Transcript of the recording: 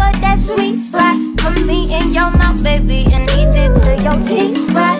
for that sweet spot. Put me in your mouth, baby, and eat it till your teeth rot.